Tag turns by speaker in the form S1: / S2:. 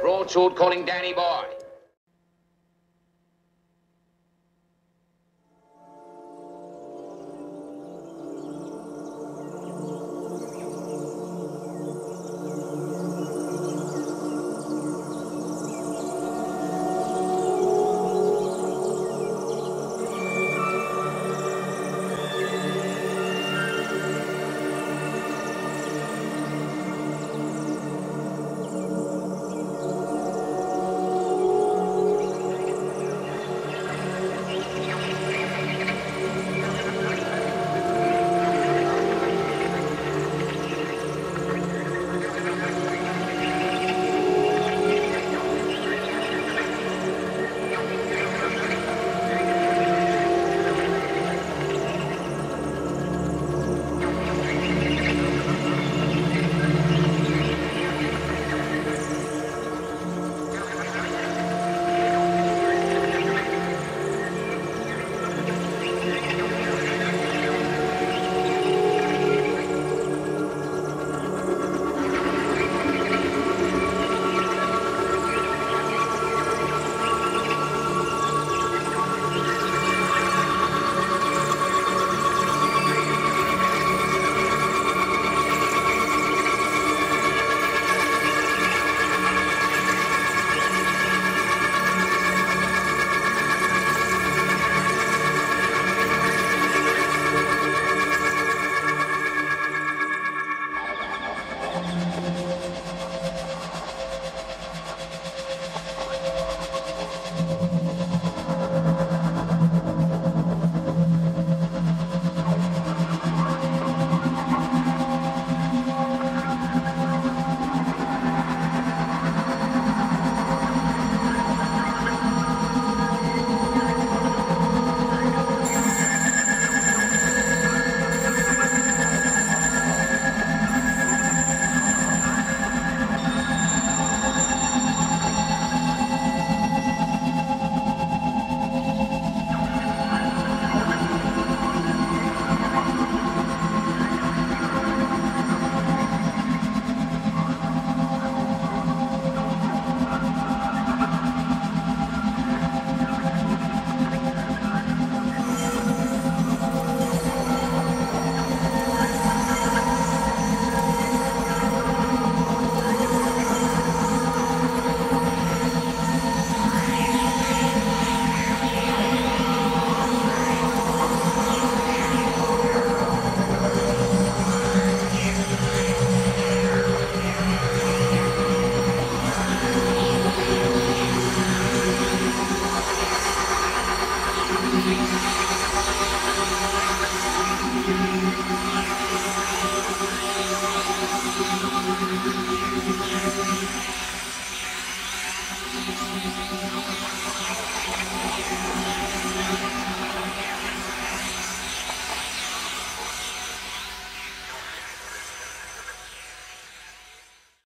S1: Broadsword calling Danny Boy. Thank you.